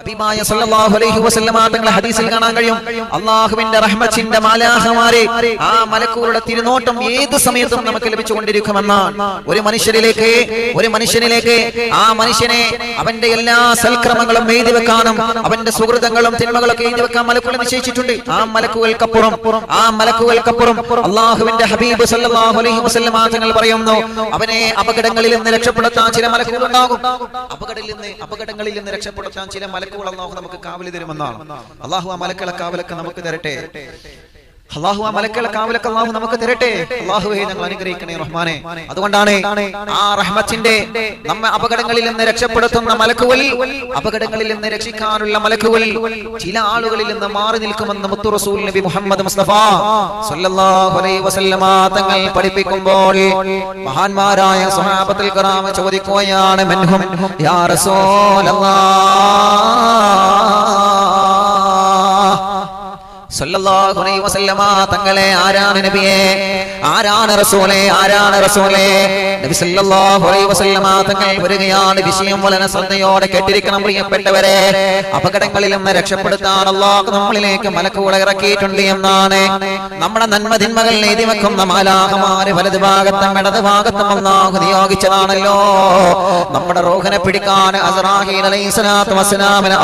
ഹബീബായ സല്ലല്ലാഹു അലൈഹി വസല്ലമ തങ്ങളെ ഹദീസിൽ കാണാൻ കഴിയും. അള്ളാഹുവിന്റെ റഹ്മത്തിന്റെ മാലാഹമാരെ ആ മലക്കൂറുടെ തിരുനോട്ടം ഏത് സമയത്തും നമുക്ക് ലഭിച്ചുകൊണ്ടിരിക്കുമെന്നാണ്. ഒരു മനുഷ്യരിലേക്ക് ഒരു മനുഷ്യനിലേക്ക് ആ മനുഷ്യനെ അവന്റെ എല്ലാ സൽക്രമങ്ങളും എഴുതി വെക്കാനും അവന്റെ സുഹൃതങ്ങളും തിന്മകളൊക്കെ എഴുതി വെക്കാൻ മലക്കുകൾ നിശ്ചയിച്ചിട്ടുണ്ട്. ആ മലക്കുകൾക്കപ്പുറം ആ മലക്കുകൾക്കപ്പുറം അള്ളാഹുവിന്റെ ഹബീബ് സല്ലല്ലാഹു അലൈഹി വസല്ലമ തങ്ങൾ പറയുന്നു അവനെ അപകടങ്ങളിൽ നിന്ന് രക്ഷപ്പെടുത്താൻ ചില മലക്കുകൾ ഉണ്ടാകും അപകടങ്ങളിൽ നിന്ന് അപകടങ്ങളിൽ നിന്ന് രക്ഷപ്പെടുത്താൻ ചില മലക്കുകൾ അള്ളാഹു നമുക്ക് കാവലി തരുമെന്നാണ്. അള്ളാഹു ആ മലക്കളെ കാവലൊക്കെ നമുക്ക് തരട്ടെ. തരട്ടെ. അനുഗ്രഹിക്കണേ അതുകൊണ്ടാണ് ആ റഹ്മത്തിന്റെ നമ്മെ അപകടങ്ങളിൽ നിന്ന് രക്ഷപ്പെടുത്തുന്ന മലക്കുകൾ അപകടങ്ങളിൽ നിന്ന് രക്ഷിക്കാനുള്ള മലക്കുകൾ ചില ആളുകളിൽ നിന്ന് മാറി നിൽക്കുമെന്ന് മുത്തു റസൂൽ നബി മുഹമ്മദ് അലൈഹി വസല്ലമ തങ്ങൾ പഠിപ്പിക്കുമ്പോൾ മഹാന്മാരായ സ്വഹാബത്തുൽ ചോദിക്കുകയാണ് മൻഹും യാ തങ്ങളെ നബിയെ? നബി സല്ലല്ലാഹു അലൈഹി വസല്ലമ തങ്ങൾ പ്രിയപ്പെട്ടവരെ. അപകടങ്ങളിൽ രക്ഷപ്പെടുത്താൻ അള്ളാഹു നമ്മളിലേക്ക് മലക്കുകളെ ഇറക്കിയിട്ടുണ്ട് എന്നാണ്. നമ്മുടെ നന്മ തിന്മകൾ എഴുതി വെക്കുന്ന ഭാഗത്തും ഭാഗത്തും അള്ളാഹു നിയോഗിച്ചതാണല്ലോ. നമ്മുടെ റോഹനെ പിടിക്കാൻ അലൈഹി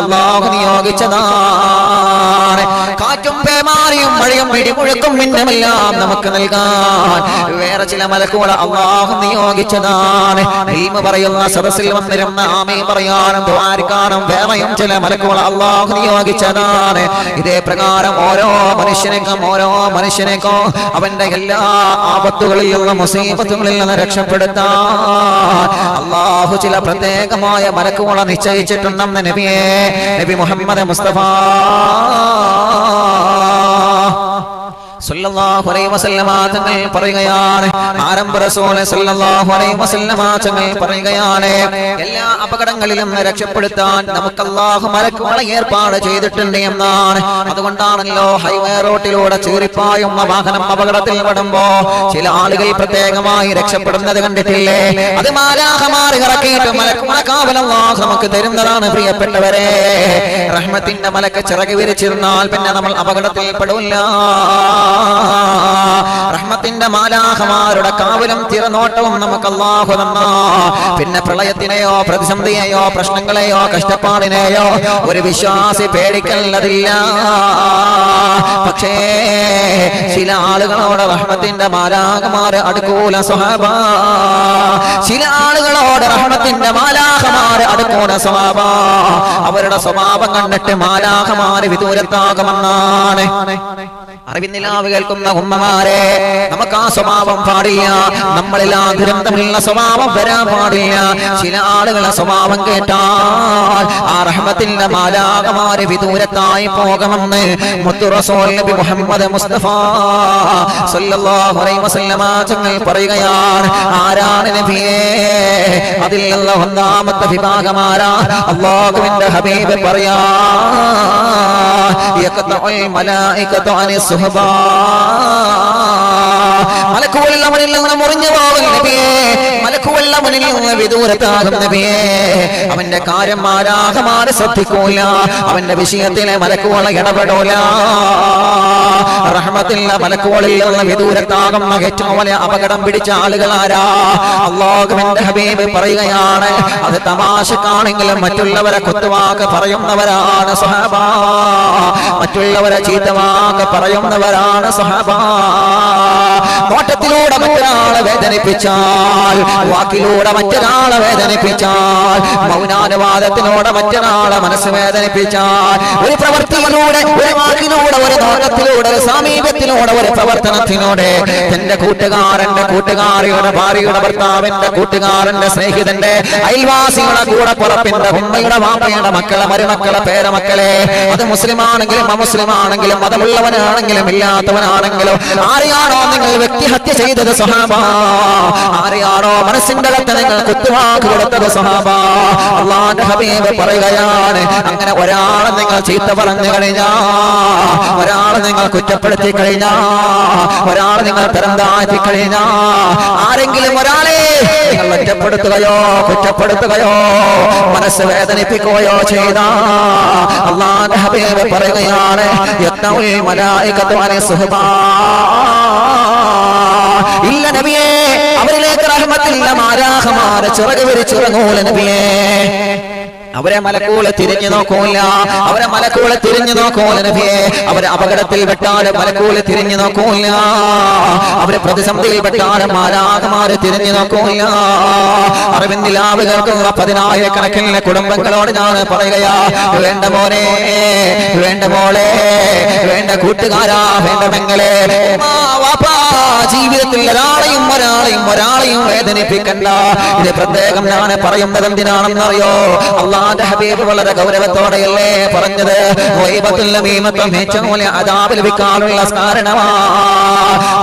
അള്ളാഹു നിയോഗിച്ചതാണ്. കാറ്റും പേമാരിയും മഴയും പിടിമുഴക്കും മിന്നമെല്ലാം നമുക്ക് നൽകാൻ. വേറെ ചില മലക്കുകൾ അള്ളാഹു നിയോഗിച്ചതാണ്. ഭീമ പറയുന്ന സദസ്സിൽ വന്നിരുന്ന ആമയും പറയാനും ദ്വാരിക്കാനും വേറെയും ചില മലക്കുകൾ അള്ളാഹു നിയോഗിച്ചതാണ്. ഇതേ പ്രകാരം ഓരോ മനുഷ്യനേക്കും ഓരോ മനുഷ്യനേക്കും അവന്റെ എല്ലാ ആപത്തുകളിൽ നിന്നും മുസീബത്തുകളിൽ നിന്ന് രക്ഷപ്പെടുത്താൻ. അള്ളാഹു ചില പ്രത്യേകമായ മലക്കുകളെ നിശ്ചയിച്ചിട്ടുണ്ടെന്ന് നബിയെ നബി മുഹമ്മദ് മുസ്തഫ സല്ലല്ലാഹു അലൈഹി വസല്ലമ തങ്ങൾ പറയുകയാണ്. തങ്ങൾ പറയുകയാണ് എല്ലാ അപകടങ്ങളിലും രക്ഷപ്പെടുത്താൻ നമുക്ക് അള്ളാഹു മലക്കുകളെ ഏർപ്പാട് ചെയ്തിട്ടുണ്ട് എന്നാണ്. അതുകൊണ്ടാണല്ലോ ഹൈവേ റോട്ടിലൂടെ ചീറിപ്പായുന്ന വാഹനം അപകടത്തിൽ പെടുമ്പോ ചില ആളുകൾ പ്രത്യേകമായി രക്ഷപ്പെടുന്നത് കണ്ടിട്ടില്ലേ? അത് മാലാഹമാറി ഇറക്കിയിട്ട് മലക്കുകളെ കാവൽ നമുക്ക് തരുന്നതാണ് പ്രിയപ്പെട്ടവരെ. റഹ്മത്തിന്റെ മലക്ക് ചിറക് വിരിച്ചിരുന്നാൽ പിന്നെ നമ്മൾ അപകടത്തിൽ പെടില്ല റഹ്മത്തിന്റെ മാലാഹമാരുടെ കാവലും തിരനോട്ടവും നമുക്ക് അള്ളാഹു തന്ന. പിന്നെ പ്രളയത്തിനെയോ പ്രതിസന്ധിയെയോ പ്രശ്നങ്ങളെയോ കഷ്ടപ്പാടിനെയോ ഒരു വിശ്വാസി പേടിക്കല്ലതില്ല. പക്ഷേ ചില ആളുകളോട് റഹ്മത്തിന്റെ മാലാഹമാര് അടുക്കൂല സ്വഭാവ ചില ആളുകളോട് റഹ്മത്തിന്റെ മാലാഹമാര് അടുക്കൂല സ്വഭാവ അവരുടെ സ്വഭാവം കണ്ടിട്ട് മാലാഹമാര് വിദൂരത്താകുമെന്നാണ്. അറിവിന്നിലാവ് കേൾക്കുന്ന ഉമ്മമാരെ നമുക്ക് ആ സ്വഭാവം പാടില്ല. നമ്മളിൽ ആ ദുരന്തമുള്ള സ്വഭാവം വരാൻ പാടില്ല. ചില ആളുകളെ സ്വഭാവം കേട്ടാൽ ആ റഹ്മത്തിന്റെ മാലാകമാര് വിദൂരത്തായി പോകണമെന്ന് നബി മുഹമ്മദ് മുസ്തഫ തങ്ങൾ പറയുകയാണ്. ആരാണ് നബിയെ? അതിലുള്ള ഒന്നാമത്തെ വിഭാഗമാരാ അള്ളാഹുവിന്റെ ഹബീബ് പറയാ സുഹബാ മലക്കുകളിൽ നിന്ന് മുറിഞ്ഞു പോകും മലക്കുകളിൽ അവനിൽ നിന്ന് വിദൂരത്താകും അവന്റെ കാര്യം ആരാധമാരെ ശ്രദ്ധിക്കൂല. അവന്റെ വിഷയത്തിലെ മലക്കുകളെ ഇടപെടൂല. റഹ്മത്തിലുള്ള മലക്കുകളിൽ നിന്ന് വിദൂരത്താകുന്ന ഏറ്റവും വലിയ അപകടം പിടിച്ച ആരാ? അള്ളാഹുവിന്റെ ഹബീബ് പറയുകയാണ്. അത് തമാശക്കാണെങ്കിലും മറ്റുള്ളവരെ കൊത്തുവാക്ക് പറയുന്നവരാണ് സഹബ മറ്റുള്ളവരെ ചീത്തവാക്ക് പറയുന്നവരാണ് സഹബ നോട്ടത്തിലൂടെ മറ്റൊരാളെ വേദനിപ്പിച്ചാൽ വാക്കിലൂടെ മറ്റൊരാളെ വേദനിപ്പിച്ചാൽ മൗനാനുവാദത്തിലൂടെ മറ്റൊരാളെ മനസ്സ് വേദനിപ്പിച്ചാൽ ഒരു പ്രവർത്തിയിലൂടെ ഒരു വാക്കിലൂടെ ഒരു നോട്ടത്തിലൂടെ ഒരു സമീപത്തിലൂടെ ഒരു പ്രവർത്തനത്തിലൂടെ തന്റെ കൂട്ടുകാരന്റെ കൂട്ടുകാരിയുടെ ഭാര്യയുടെ ഭർത്താവിന്റെ കൂട്ടുകാരന്റെ സ്നേഹിതന്റെ അയൽവാസിയുടെ കൂടെ പുറപ്പിന്റെ ഉമ്മയുടെ വാപ്പയുടെ മക്കളെ മരുമക്കളെ പേരമക്കളെ അത് മുസ്ലിമാണെങ്കിലും അമുസ്ലിമാണെങ്കിലും മതമുള്ളവനാണെങ്കിലും ഇല്ലാത്തവനാണെങ്കിലും ആരെയാണോ നിങ്ങൾ വ്യക്തിഹത്യ ചെയ്തത് സഹാബ? ആരെയാണോ മനസ്സിന്റെ അകത്ത് നിങ്ങൾ കുത്തുവാക്ക് കൊടുത്തത് സഹാബ അള്ളാന്റെ ഹബീബ് പറയുകയാണ് അങ്ങനെ ഒരാളെ നിങ്ങൾ ചീത്ത പറഞ്ഞു കഴിഞ്ഞാ ഒരാളെ നിങ്ങൾ കുറ്റപ്പെടുത്തി കഴിഞ്ഞാ ഒരാളെ നിങ്ങൾ തരംതാഴ്ത്തി കഴിഞ്ഞാ ആരെങ്കിലും ഒരാളെ നിങ്ങൾ ഒറ്റപ്പെടുത്തുകയോ കുറ്റപ്പെടുത്തുകയോ മനസ്സ് വേദനിപ്പിക്കുകയോ ചെയ്ത. അള്ളാന്റെ ഹബീബ് പറയുകയാണ് അലൈഹി സുഹബാ. ഇല്ല നബിയേ നബിയേ. അവരെ മലക്കൂളെ തിരിഞ്ഞു നോക്കൂല. അവരെ മലക്കൂളെ തിരിഞ്ഞു നോക്കൂല നബിയെ. അവരെ അപകടത്തിൽ പെട്ടാലും മലക്കൂളെ തിരിഞ്ഞു നോക്കൂല. അവരെ പ്രതിസന്ധിയിൽ പെട്ടാലും മാരാകമാരെ തിരിഞ്ഞു നോക്കൂല. അറിവിന്ദിലാവ് പതിനായിരക്കണക്കിന് കുടുംബങ്ങളോട് ഞാൻ പറയുകയാ വേണ്ട മോനെ വേണ്ട മോളെ വേണ്ട കൂട്ടുകാരാ വേണ്ട ഉമ്മാ, വാപ്പാ, ജീവിതത്തിൽ ഒരാളെയും ഒരാളെയും ഒരാളെയും വേദനിപ്പിക്കണ്ട. ഇത് പ്രത്യേകം ഞാൻ പറയുന്നത് എന്തിനാണെന്നറിയോ? അള്ളാന്റെ ഹബീബ് വളരെ ഗൗരവത്തോടെയല്ലേ പറഞ്ഞത്? അദാബ് ലഭിക്കാനുള്ള കാരണമാ.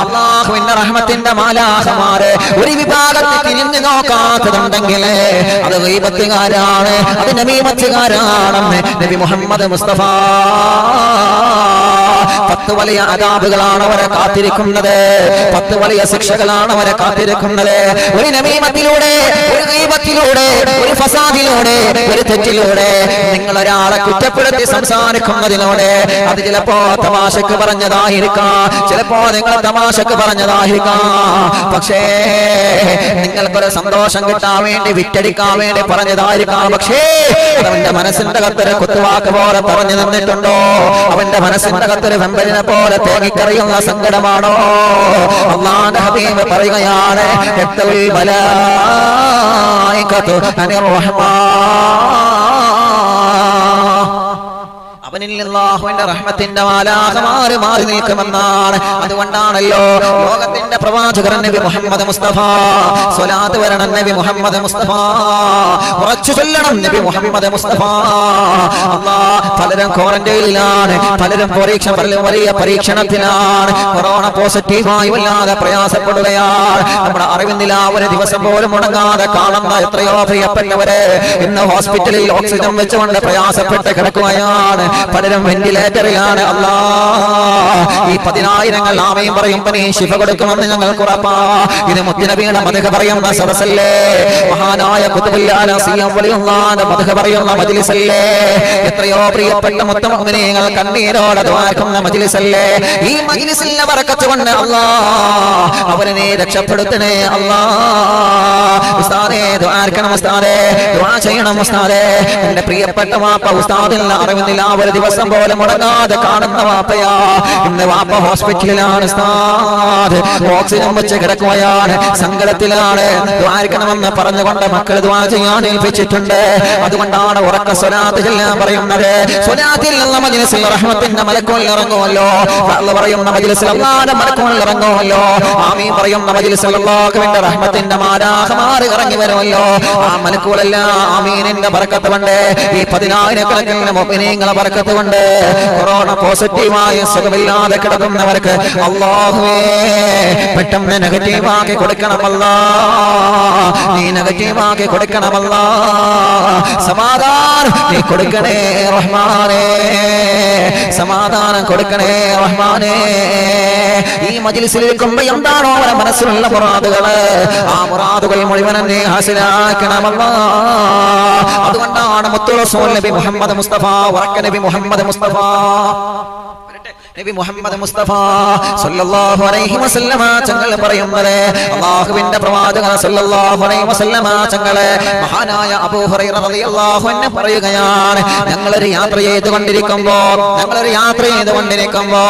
അള്ളാഹുവിന്റെ റഹ്മത്തിന്റെ മാലാഹമാര് ഒരു വിഭാഗത്തിൽ തിരിഞ്ഞു നോക്കാത്തതുണ്ടെങ്കിൽ അത് വൈപത്തുകാരാണ് അത് നബീമത്തുകാരാണെന്ന് നബി മുഹമ്മദ് മുസ്തഫ. പത്ത് വലിയ അതാപുകളാണ് അവരെ കാത്തിരിക്കുന്നത്. പത്ത് വലിയ ശിക്ഷകളാണ് അവരെ കാത്തിരിക്കുന്നത്. ഒരു നമീമത്തിലൂടെ ഒരു ദൈവത്തിലൂടെ ഒരു ഫസാദിലൂടെ ഒരു തെറ്റിലൂടെ നിങ്ങൾ ഒരാളെ കുറ്റപ്പെടുത്തി സംസാരിക്കുന്നതിലൂടെ അത് ചിലപ്പോ തമാശക്ക് പറഞ്ഞതായിരിക്കാം. ചിലപ്പോ നിങ്ങൾ തമാശക്ക് പറഞ്ഞതായിരിക്കാം. പക്ഷേ നിങ്ങൾക്കൊരു സന്തോഷം കിട്ടാൻ വേണ്ടി വിറ്റടിക്കാൻ വേണ്ടി പറഞ്ഞതായിരിക്കാം. പക്ഷേ അവന്റെ മനസ്സിന്റെ കത്തൊരു കുത്തുവാക്ക് പോലെ പറഞ്ഞു നിന്നിട്ടുണ്ടോ? അവന്റെ മനസ്സിന്റെ കത്തൊരു വെമ്പലിനെ പോലെ തേങ്ങിക്കറിയുന്ന സങ്കടമാണോ? അള്ളാന്റെ ഹബീബ് പറയുകയാണ് എത്തൽ ബലായികത്തു അനിർ റഹ്മാൻ. അവനിൽ റഹ്മത്തിന്റെ മാലാഹമാര് മാറി നിൽക്കുമെന്നാണ്. അതുകൊണ്ടാണല്ലോ ലോകത്തിന്റെ പ്രവാചകൻ നബി മുഹമ്മദ് മുസ്തഫ സ്വലാത്ത് വരണം നബി മുഹമ്മദ് മുസ്തഫ ഉറച്ചു ചൊല്ലണം നബി മുഹമ്മദ് മുസ്തഫ. അല്ലാ പലരും ക്വാറന്റൈനിലാണ് പലരും പരീക്ഷ വലിയ പരീക്ഷണത്തിലാണ്. കൊറോണ പോസിറ്റീവായി വല്ലാതെ പ്രയാസപ്പെടുകയാണ്. നമ്മുടെ അറിവിന്നില്ല ഒരു ദിവസം പോലും മുടങ്ങാതെ കാണുന്ന എത്രയോ പ്രിയപ്പെട്ടവര്. ഇന്ന് ഹോസ്പിറ്റലിൽ ഓക്സിജൻ വെച്ചുകൊണ്ട് പ്രയാസപ്പെട്ട് കിടക്കുകയാണ്. പലരും വെന്റിലേറ്ററിലാണ് അല്ലാ ഈ പതിനായിരങ്ങൾ ആമയും പറയും പനി ശിഫ കൊടുക്കുമെന്ന് ഞങ്ങൾക്ക് ഉറപ്പാ. ഇത് മുത്തിനബിയുടെ മതക പറയുന്ന സദസ്സല്ലേ? മഹാനായ മതക പറയുന്ന മജിലിസല്ലേ? എത്രയോ പ്രിയപ്പെട്ട മുത്തമോമിനികൾ കണ്ണീരോടെ ദ്വാരക്കുന്ന മജിലിസല്ലേ? ഈ മജിലിസിലെ വറക്കച്ചുകൊണ്ട് അല്ലാ അവനെ രക്ഷപ്പെടുത്തണേ അല്ലാ ഉസ്താദേ ദ്വാരക്കണം ഉസ്താദേ. ദ്വാ ചെയ്യണം ഉസ്താദേ. എന്റെ പ്രിയപ്പെട്ട വാപ്പ ഉസ്താദിൽ അറിവുന്നില്ല ഒരു ദിവസം പോലെ മുടങ്ങാതെ കാണുന്ന വാപ്പയാ. ഇന്ന് വാപ്പ ഹോസ്പിറ്റലിലാണ് ഓക്സിജൻ വെച്ച് കിടക്കുകയാണ് സങ്കടത്തിലാണ്. ദ്വാരിക്കണമെന്ന് പറഞ്ഞുകൊണ്ട് മക്കൾ ദ്വാ ചെയ്യാൻ ഏൽപ്പിച്ചിട്ടുണ്ട്. അതുകൊണ്ടാണ് ഉറക്ക സ്വലാത്ത് ഞാൻ പറയുന്നത്. സ്വലാത്തിൽ നിന്ന് മജിലിസിൽ റഹ്മത്തിന്റെ മലക്കോളിൽ ഇറങ്ങുമല്ലോ. പറയുന്ന മജിലിസിൽ അള്ളാന്റെ മലക്കോളിൽ ഇറങ്ങുമല്ലോ. ആമീൻ പറയുന്ന മജിലിസിൽ അള്ളാഹുവിന്റെ റഹ്മത്തിന്റെ മാരാഹമാർ ഇറങ്ങി വരുമല്ലോ. ആ മലക്കോളെല്ലാം ആമീനിന്റെ ബർക്കത്ത് കൊണ്ട് ഈ പതിനായിരക്കണക്കിന് മുഅ്മിനീങ്ങളെ ബർക്കത്ത് കൊണ്ട് കൊറോണ പോസിറ്റീവായ സുഖമില്ലാതെ കിടക്കുന്നവർക്ക് അള്ളാഹുവേ പെട്ടെന്ന് നെഗറ്റീവാക്കി കൊടുക്കണമല്ല. നീ നെഗറ്റീവാക്കി കൊടുക്കണമല്ല. സമാധാനം നീ കൊടുക്കണേ റഹ്മാനേ. സമാധാനം കൊടുക്കണേ റഹ്മാനേ. ഈ മജിലിസിൽ ഇരിക്കുമ്പോ എന്താണോ അവരെ മനസ്സിലുള്ള മുറാദുകൾ? ആ മുറാദുകൾ മുഴുവൻ നീ ഹാസിലാക്കണമല്ല. അതുകൊണ്ടാണ് മുത്തുറസൂൽ നബി മുഹമ്മദ് മുസ്തഫ ഉറക്ക നബി മുഹമ്മദ് മുസ്തഫ. നബി മുഹമ്മദ് മുസ്തഫ സല്ലല്ലാഹു അലൈഹി വസല്ലമ തങ്ങൾ പറയുന്നത്. അല്ലാഹുവിന്റെ പ്രവാചകൻ സല്ലല്ലാഹു അലൈഹി വസല്ലമ തങ്ങൾ മഹാനായ അബൂ ഹുറൈറ റളിയല്ലാഹു അൻഹു പറയുകയാണ് ഞങ്ങൾ ഒരു യാത്ര ചെയ്തുകൊണ്ടിരിക്കുമ്പോ ഞങ്ങൾ ഒരു യാത്ര ചെയ്തുകൊണ്ടിരിക്കുമ്പോ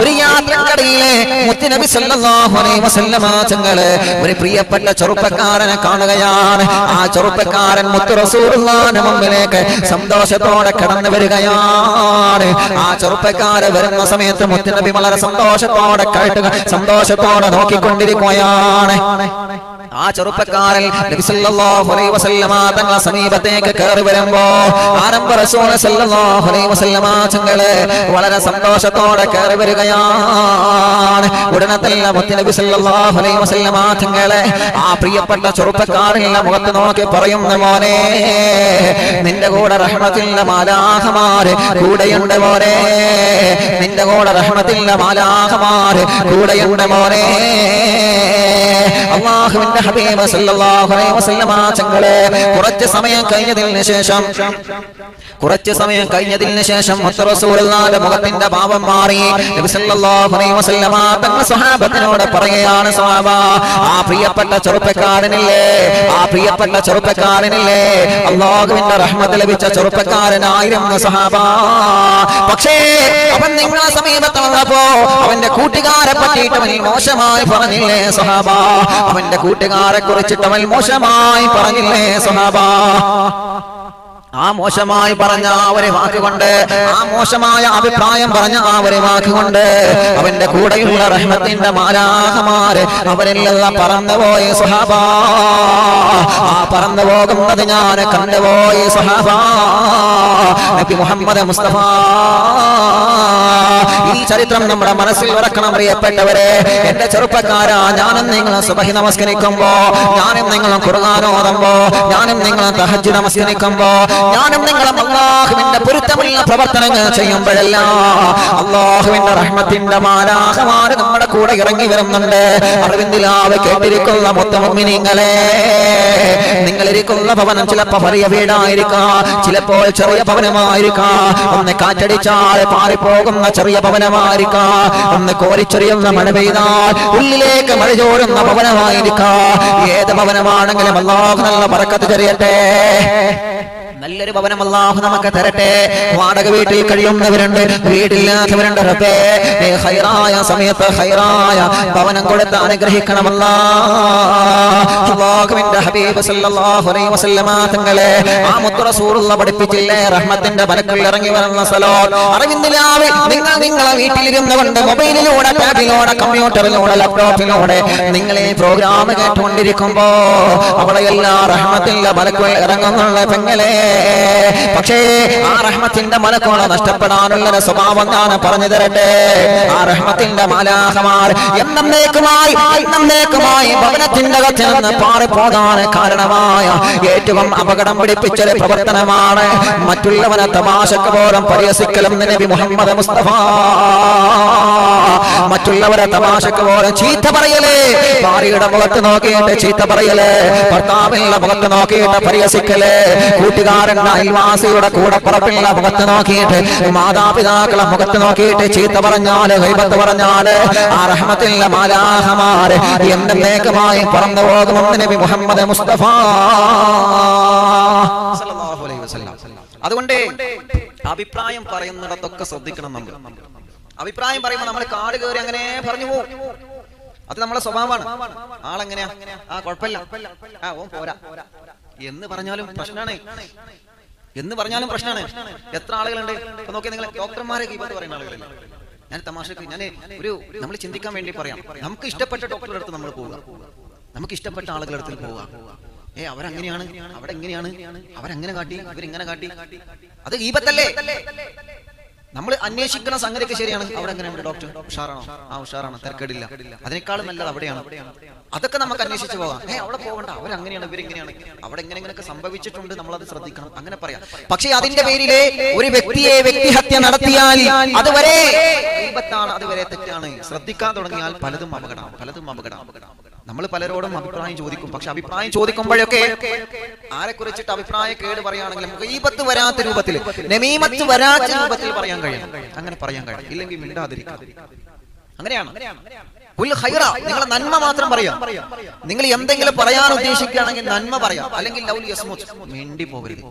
ഒരു യാത്രക്കടയിലെ മുത്തി നബി സല്ലല്ലാഹു അലൈഹി വസല്ലമ തങ്ങൾ ഒരു പ്രിയപ്പെട്ട ചെറുപ്പക്കാരനെ കാണുകയാണ്. ആ ചെറുപ്പക്കാരൻ മുത്ത് റസൂലുള്ളാഹിന്റെ മുമ്പിലേക്ക് സന്തോഷത്തോടെ കടന്നു വരികയാണ്. ആ ചെറുപ്പക്കാരൻ വരുന്ന സമയത്ത് മുത്തുനബി വളരെ സന്തോഷത്തോടെ കേട്ടുക സന്തോഷത്തോടെ നോക്കിക്കൊണ്ടിരിക്കുകയാണ്. ആ ചെറുപ്പക്കാരൻ നബി സല്ലല്ലാഹു അലൈഹി വസല്ലമ തങ്ങളുടെ സമീപത്തേക്ക് കയറി വരുമ്പോ ആരംഭ റസൂൽ സല്ലല്ലാഹു അലൈഹി വസല്ലമ തങ്ങളെ വളരെ സന്തോഷത്തോടെ കയറി വരികയാണ്. ഉടനെ തന്നെ മുത്ത് നബി സല്ലല്ലാഹു അലൈഹി വസല്ലമ തങ്ങളെ ആ പ്രിയപ്പെട്ട ചെറുപ്പക്കാരനെ മുഖത്ത് നോക്കി പറയുന്ന മോനെ നിന്റെ കൂടെ റഹ്മത്തിന്റെ മാലാഹമാര് കൂടെയുണ്ട് മോനെ. നിന്റെ കൂടെ റഹ്മത്തിന്റെ മാലാഹമാര് കൂടെയുണ്ട് മോനെ. അള്ളാഹുവിന്റെ ഹബീബ് സല്ലല്ലാഹു അലൈഹി വസല്ലമ തങ്ങളെ കുറച്ച് സമയം കഴിഞ്ഞതിന് ശേഷം കുറച്ച് സമയം കഴിഞ്ഞതിന് ശേഷം മുത്ത റസൂലുള്ളാഹിന്റെ മുഖത്തിന്റെ ഭാവം മാറി നബി സല്ലല്ലാഹു അലൈഹി വസല്ലമ തങ്ങൾ സ്വഹാബത്തിനോട് പറയുകയാണ് സ്വഹാബ ആ പ്രിയപ്പെട്ട ചെറുപ്പക്കാരനില്ലേ ആ പ്രിയപ്പെട്ട ചെറുപ്പക്കാരനില്ലേ അള്ളാഹുവിന്റെ റഹ്മത്ത് ലഭിച്ച ചെറുപ്പക്കാരനായിരുന്നു സ്വഹാബ. പക്ഷേ അവൻ നിങ്ങളെ സമീപത്ത് വന്നപ്പോ അവന്റെ കൂട്ടുകാരെ പറ്റിയിട്ട് മോശമായി പറഞ്ഞില്ലേ സ്വഹാബ? അവന്റെ കൂട്ടുകാരെ കുറിച്ചിട്ട് അവൻ മോശമായി പറഞ്ഞില്ലേ സ്വഹാബ ആ മോശമായി പറഞ്ഞ ആ ഒരു വാക്കുകൊണ്ട് ആ മോശമായ അഭിപ്രായം പറഞ്ഞ ആ ഒരു വാക്കുകൊണ്ട് അവന്റെ കൂടെയുള്ള റഹ്മത്തിന്റെ മാലാഹമാര് അവരെല്ലാം പറന്നുപോയി സഹാബ. ആ പറന്നു പോകുന്നത് ഞാൻ കണ്ടുപോയി സഹാബ. നബി മുഹമ്മദ് മുസ്തഫ. ഈ ചരിത്രം നമ്മുടെ മനസ്സിൽ ഉറക്കണം പ്രിയപ്പെട്ടവരെ. എന്റെ ചെറുപ്പക്കാരാ ഞാനും നിങ്ങൾ സുബഹി നമസ്കരിക്കുമ്പോ ഞാനും നിങ്ങളും കുറുകാനോദമ്പോ ഞാനും നിങ്ങൾ തഹജ് നമസ്കരിക്കുമ്പോ ഞാനും നിങ്ങളും അള്ളാഹുവിന്റെ പൊരുത്തമുള്ള പ്രവർത്തനങ്ങൾ ചെയ്യുമ്പോഴെല്ലാം അള്ളാഹുവിന്റെ റഹ്മത്തിന്റെ മാലാഹമാര് നമ്മുടെ കൂടെ ഇറങ്ങി വരുന്നുണ്ട്. അറിവിന്ദിലാവ് കേട്ടിരിക്കുന്ന മുത്തമുമിനിങ്ങളെ നിങ്ങളിരിക്കുന്ന ഭവനം ചിലപ്പോ വലിയ വീടായിരിക്കാം ചിലപ്പോൾ ചെറിയ ഭവനമായിരിക്കാം. ഒന്ന് കാറ്റടിച്ചാൽ പാറിപ്പോകുന്ന ചെറിയ ഭവനമായിരിക്കാം. ഒന്ന് കോരിച്ചൊറിയുന്ന മഴ പെയ്താൽ ഉള്ളിലേക്ക് മഴ ചോരുന്ന ഭവനമായിരിക്കാം. ഏത് ഭവനമാണെങ്കിലും അള്ളാഹു നല്ല പറക്കത്ത് ചെറിയട്ടെ നല്ലൊരു ഭവനം അള്ളാഹു നമുക്ക് തരട്ടെ. വാടക വീട്ടിൽ കഴിയുന്നവരുണ്ട് നീ ഹൈറായ സമയത്ത് ഹൈറായ ഭവനം കൊടുത്ത് അനുഗ്രഹിക്കണമല്ലാ. ഹബീബ് സല്ലല്ലാഹു അലൈഹി വസല്ലമ തങ്ങളെ ആ മുത്ത് റസൂലുള്ള പഠിപ്പിച്ചില്ലേ റഹ്മത്തിന്റെ മലക്കൾ ഇറങ്ങി വരുന്ന സ്ഥലം അറിവിന്ദിലാവ് നിങ്ങൾ നിങ്ങളെ വീട്ടിലിരുന്നുകൊണ്ട് മൊബൈലിലൂടെ ടാബിലൂടെ കമ്പ്യൂട്ടറിലൂടെ ലാപ്ടോപ്പിലൂടെ നിങ്ങൾ ഈ പ്രോഗ്രാം കേട്ടുകൊണ്ടിരിക്കുമ്പോ അവിടെയെല്ലാം റഹ്മത്തിന്റെ മലക്കൾ ഇറങ്ങുന്നുള്ള പെങ്ങളെ. പക്ഷേ ആ റഹ്മത്തിന്റെ മലക്കോളെ നഷ്ടപ്പെടാനുള്ള സ്വഭാവം ഞാൻ പറഞ്ഞു തരട്ടെ. ആ റഹ്മത്തിന്റെ മാലാഹമാർ എന്നേക്കുമായി എന്നേക്കുമായി ഭവനത്തിന്റെ അകത്ത് നിന്ന് പാറിപ്പോകാൻ കാരണമായ. ഏറ്റവും അപകടം പിടിപ്പിച്ചൊരു പ്രവർത്തനമാണ്. മറ്റുള്ളവനെ തമാശക്ക് പോലും പരിഹസിക്കലും നബി മുഹമ്മദ് മുസ്തഫ. മറ്റുള്ളവരെ തമാശക്ക് പോലെ ചീത്ത പറയലേ. ഭാര്യയുടെ മുഖത്ത് നോക്കിയിട്ട് ചീത്ത പറയലേ. ഭർത്താവിനുള്ള മുഖത്ത് നോക്കിയിട്ട് പരിഹസിക്കലേ. കൂട്ടുകാരന്റെ അയൽവാസിയുടെ കൂടെ പുറപ്പിള്ള മുഖത്ത് നോക്കിയിട്ട് മാതാപിതാക്കളെ മുഖത്ത് നോക്കിയിട്ട് ചീത്ത പറഞ്ഞാൽ ഹൈബത്ത് പറഞ്ഞാൽ ആ റഹ്മത്തിൽ മാലാഹമാര് എന്നേക്കമായി പറന്നു പോകുമെന്ന് നബി മുഹമ്മദ് അതുകൊണ്ട് അഭിപ്രായം പറയുന്നിടത്തൊക്കെ ശ്രദ്ധിക്കണം നമ്മൾ. അഭിപ്രായം പറയുമ്പോൾ നമ്മൾ കാട് കയറി അങ്ങനെ പറഞ്ഞു പോകും അത് നമ്മളെ സ്വഭാവമാണ്. ആളെങ്ങനെയാ? ആ കുഴപ്പമില്ല. ആ ഓ പോരാ. എന്ന് പറഞ്ഞാലും പ്രശ്നമാണ് എന്ന് പറഞ്ഞാലും പ്രശ്നമാണ് എത്ര ആളുകളുണ്ട്? ഇപ്പൊ നിങ്ങൾ ഡോക്ടർമാരെ കീപത്ത് പറയുന്ന ആളുകളില്ല ഞാൻ തമാശക്ക് ഞാൻ ഒരു നമ്മൾ ചിന്തിക്കാൻ വേണ്ടി പറയാം. നമുക്ക് ഇഷ്ടപ്പെട്ട ഡോക്ടറുടെ അടുത്ത് നമ്മൾ പോവുക. നമുക്ക് ഇഷ്ടപ്പെട്ട ആളുകളുടെ അടുത്ത് പോവുക. ഏ അവരങ്ങനെയാണ്? അവിടെ എങ്ങനെയാണ് അവരങ്ങനെ കാട്ടി ഇവരിങ്ങനെ കാട്ടി. അത് ഈപത്തല്ലേ നമ്മൾ അന്വേഷിക്കുന്ന സംഗതിയൊക്കെ ശരിയാണ്. അവിടെ എങ്ങനെയാണ് ഡോക്ടർ? ഉഷാറാണോ? ആ ഉഷാറാണ്. തിരക്കേടില്ല. അതിനേക്കാളും നല്ലത് അവിടെയാണ്. അതൊക്കെ നമുക്ക് അന്വേഷിച്ച് പോകാം. ഏ അവിടെ പോകണ്ട. അവരങ്ങനെയാണ് ഇവരിങ്ങനെയാണ്. അവിടെ എങ്ങനെ ഇങ്ങനെയൊക്കെ സംഭവിച്ചിട്ടുണ്ട്. നമ്മൾ അത് ശ്രദ്ധിക്കണം. അങ്ങനെ പറയാം. പക്ഷേ അതിന്റെ പേരിൽ ഒരു വ്യക്തിയെ വ്യക്തിഹത്യ നടത്തിയാൽ അതുവരെ അതുവരെ തെറ്റാണ്. ശ്രദ്ധിക്കാൻ തുടങ്ങിയാൽ പലതും അപകടം പലതും അപകടം അപകടം നമ്മൾ പലരോടും അഭിപ്രായം ചോദിക്കും. പക്ഷെ അഭിപ്രായം ചോദിക്കുമ്പോഴൊക്കെ ആരെ കുറിച്ചിട്ട് അഭിപ്രായ കേട് പറയുകയാണെങ്കിൽ ഈപത്ത് വരാത്ത രൂപത്തിൽ നമീമത്ത് വരാത്ത രൂപത്തിൽ പറയാൻ കഴിയും. അങ്ങനെ പറയാൻ കഴിയും. ഇല്ലെങ്കിൽ മിണ്ടാതിരിക്കാം. അങ്ങനെയാണ്. നിങ്ങൾ നന്മ മാത്രം പറയാം. നിങ്ങൾ എന്തെങ്കിലും പറയാൻ ഉദ്ദേശിക്കുകയാണെങ്കിൽ നന്മ പറയാം. അല്ലെങ്കിൽ ലൗൽ മിണ്ടി പോകരുത്.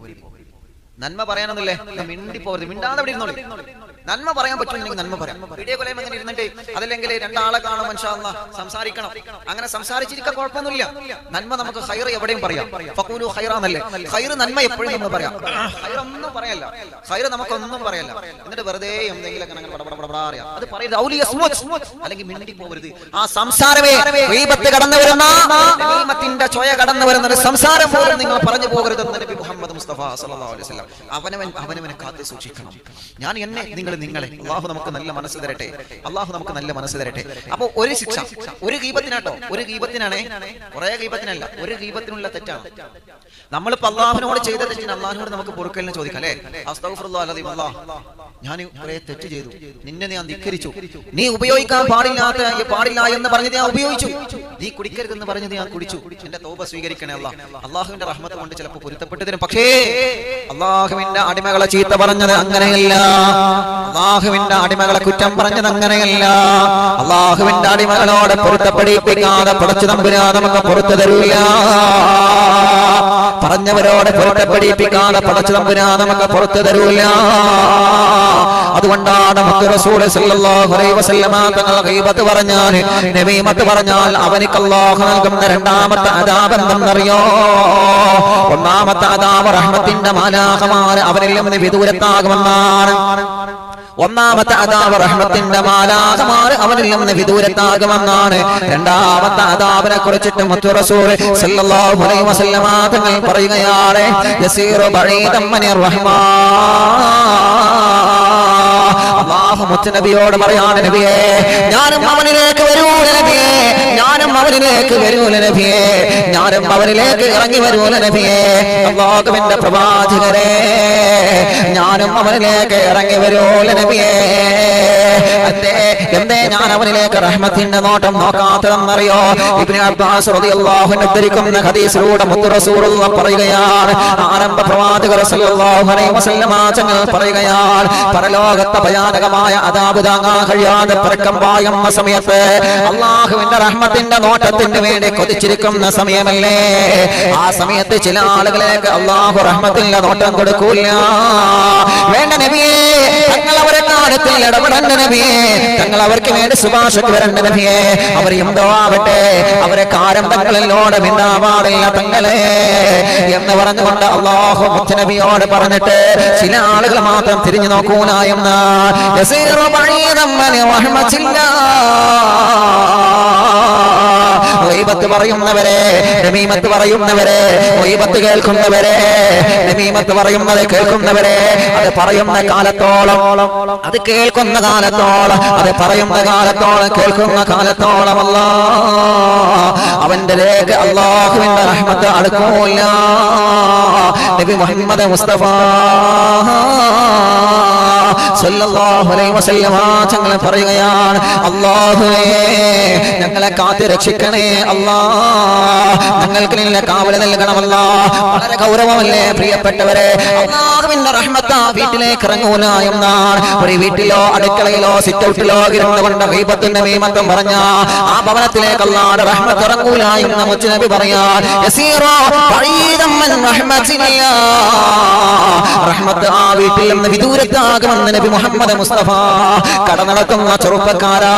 നന്മ പറയാനൊന്നുമില്ലേ? മിണ്ടി പോകരുത്. മിണ്ടാതെ ഇരുന്നോളി. നന്മ പറയാൻ പറ്റുമെങ്കിൽ നന്മ പറയാം. വീഡിയോ കോളേം അങ്ങനെ ഇരുന്നിട്ട് അതല്ലെങ്കിൽ രണ്ടാളെ കാണും മനുഷ്യ സംസാരിക്കണം. അങ്ങനെ സംസാരിച്ചിരിക്കാൻ കുഴപ്പമൊന്നുമില്ല. നന്മ നമുക്ക് ഹൈർ എവിടെയും പറയാം. ഫക്കൂലു ഹൈറാന്നല്ലേ ഹൈർ നന്മ എപ്പോഴും നമ്മൾ പറയാം. ഹൈറൊന്നും പറയല്ല. ഹൈർ നമുക്കൊന്നും പറയല്ല. എന്നിട്ട് വെറുതെ അങ്ങനെ അത്. അല്ലെങ്കിൽ മിണ്ടി ആ സംസാരമേ സംസാരം നിങ്ങൾ പറഞ്ഞു നബി മുഹമ്മദ് മുസ്തഫ സല്ലല്ലാഹു അലൈഹി വസല്ലം അവനവൻ അവനവനെ കാത്തു സൂക്ഷിക്കണം. ഞാൻ എന്നെ നിങ്ങൾ നിങ്ങളെ. അള്ളാഹു നമുക്ക് നല്ല മനസ്സ് തരട്ടെ. അള്ളാഹു നമുക്ക് നല്ല മനസ്സ് തരട്ടെ. അപ്പൊ ഒരു ശിക്ഷ. ഒരു ഗീപത്തിനാട്ടോ. ഒരു ഗീപത്തിനാണ്. കുറെ ഗീപത്തിനല്ല. ഒരു ഗീപത്തിനുള്ള തെറ്റാണ്. നമ്മളിപ്പോ അള്ളാഹുവിനോട് ചെയ്ത തെറ്റിന് അള്ളാഹിനോട് നമുക്ക് പൊറുക്കലിനെ ചോദിക്കാം അല്ലേ? ഞാൻ കുറെ തെറ്റ് ചെയ്തു. നിന്നെ ഞാൻ ധിക്കരിച്ചു. നീ ഉപയോഗിക്കാൻ പാടില്ലാത്ത പാടില്ല എന്ന് പറഞ്ഞത് ഞാൻ ഉപയോഗിച്ചു. നീ കുടിക്കരുതെന്ന് പറഞ്ഞത് ഞാൻ കുടിച്ചു. എന്റെ തോപ സ്വീകരിക്കണേ അല്ല അള്ളാഹുവിന്റെ റഹ്മത്ത് കൊണ്ട് ചിലപ്പോൾ പൊരുത്തപ്പെട്ടതിനും പക്ഷേ അള്ളാഹുവിന്റെ അടിമകളെ ചീത്ത പറഞ്ഞത് അങ്ങനെയല്ല. അള്ളാഹുവിന്റെ അടിമകളെ കുറ്റം പറഞ്ഞത് അങ്ങനെയല്ല. അള്ളാഹുവിന്റെ അടിമകളോട് പൊരുത്തപ്പെടിപ്പിക്കാതെ പടച്ചു തമ്പുരാ നമുക്ക് പുറത്തു തരൂല. പറഞ്ഞവരോട് പൊരുത്തപ്പെടിപ്പിക്കാതെ പടച്ചു തമ്പുരാ നമുക്ക് പുറത്തു തരൂല. അതുകൊണ്ടാണ് പറഞ്ഞാൽ നബീമത്ത് പറഞ്ഞാൽ അവനിക്ക് അല്ലാഹു നൽകുന്ന രണ്ടാമത്തെ അദാബ് എന്തെന്നറിയോ? ഒന്നാമത്തെ അതാവ് റഹ്മത്തിന്റെ മാലാഹമാർ അവനിൽ നിന്ന് വിദൂരത്താകുമെന്നാണ്. ഒന്നാമത്തെ അതാവ് റഹ്മത്തിന്റെ മാലാകമാർ അവനിൽ നിന്ന് വിദൂരത്താകുമെന്നാണ്. രണ്ടാമത്തെ അതാവിനെ കുറിച്ചിട്ട് മുത്തു റസൂൽ സല്ലല്ലാഹു അലൈഹി വസല്ലമ തങ്ങൾ പറയുകയാണ് അള്ളാഹു മുത്തനബിയോട് പറയാണ് നബിയെ ഞാനും അവനിലേക്ക് വരൂ നബിയെ. ഞാനും അവനിലേക്ക് വരൂല നബിയെ. ഞാനും അവനിലേക്ക് ഇറങ്ങി വരൂല നബിയെ. അള്ളാഹുവിന്റെ പ്രവാചകരെ. ഞാനും അവനിലേക്ക് ഇറങ്ങി വരൂല നബിയെ. എന്തേ എന്തേ ഞാൻ അവനിലേക്ക് റഹ്മത്തിന്റെ നോട്ടം നോക്കാത്തതെന്നറിയോ? ഇബ്നു അബ്ബാസ് റളിയല്ലാഹു ഹദീസിലൂടെ പറയുകയാണ്. ആരംഭ സല്ലല്ലാഹു അലൈഹി പറയുകയാണ്. പരലോകത്തെ ഭയാനകമായ അതാബ് കഴിയാതെ പരക്കം പായുന്ന സമയത്ത് അള്ളാഹുവിന്റെ റഹ്മത്തിന്റെ നോട്ടത്തിന് വേണ്ടി കൊതിച്ചിരിക്കുന്ന സമയമല്ലേ? ആ സമയത്ത് ചില ആളുകളേക്ക് അള്ളാഹു റഹ്മത്തിന്റെ നോട്ടം കൊടുക്കൂല. വേണ്ട നബിയേ കാര്യത്തിൽ ഇടപെടേണ്ട നബിയെ തങ്ങൾ അവർക്ക് വേണ്ടി ശുപാർശക്ക് വരേണ്ട നബിയെ അവർ എന്തോ ആവട്ടെ അവരെ കാരം തങ്ങളിലോട് മിണ്ടാവാറില്ല തങ്ങളെ. എന്ന് പറഞ്ഞുകൊണ്ട് അള്ളാഹു മുത്തനബിയോട് പറഞ്ഞിട്ട് ചില ആളുകൾ മാത്രം തിരിഞ്ഞു നോക്കൂല എന്ന്. യസീറു ഗൈബത്ത് പറയുന്നവരെ നമീമത്ത് പറയുന്നവരെ ഒയ്ബത്ത് കേൾക്കുന്നവരെ നമീമത്ത് പറയുന്നത് കേൾക്കുന്നവരെ അത് പറയുന്ന കാലത്തോളം അത് കേൾക്കുന്ന കാലത്തോളം അത് പറയുന്ന കാലത്തോളം കേൾക്കുന്ന കാലത്തോളം അല്ല. അവന്റെ രേഖ അള്ളാഹുവിന്റെ റഹ്മത്ത് അടുക്കൂല നബി മുഹമ്മദ് മുസ്തഫ. തങ്ങൾ പറയുകയാണ് അല്ലാഹുവേ ഞങ്ങളെ കാത്തു രക്ഷിക്കണേ അല്ലാ ഞങ്ങൾക്ക് നിന്നെ കാവൽ നൽകണമല്ല വളരെ ഗൗരവമല്ലേ പ്രിയപ്പെട്ടവരെ? അള്ളാഹുവിന്റെ റഹ്മത്ത വീട്ടിലേക്ക് ഇറങ്ങൂല എന്നാണ്. ഒരു വീട്ടിലോ അടുക്കളയിലോ സിറ്റൗട്ടിലോ ഇരുന്നു കൊണ്ട് ഹൈബത്തിന്റെ മീമത്തം പറഞ്ഞ ആ ഭവനത്തിലേക്ക് അല്ലാതെ റഹ്മത്ത് ഇറങ്ങൂല എന്ന് മുച്ചുനബി പറയാൻ റഹ്മത്ത് ആ വീട്ടിൽ നിന്ന് വിദൂരത്താകുമെന്ന് നബി മുഹമ്മദ് മുസ്തഫ. കട നടത്തുന്ന ചെറുപ്പക്കാരാ.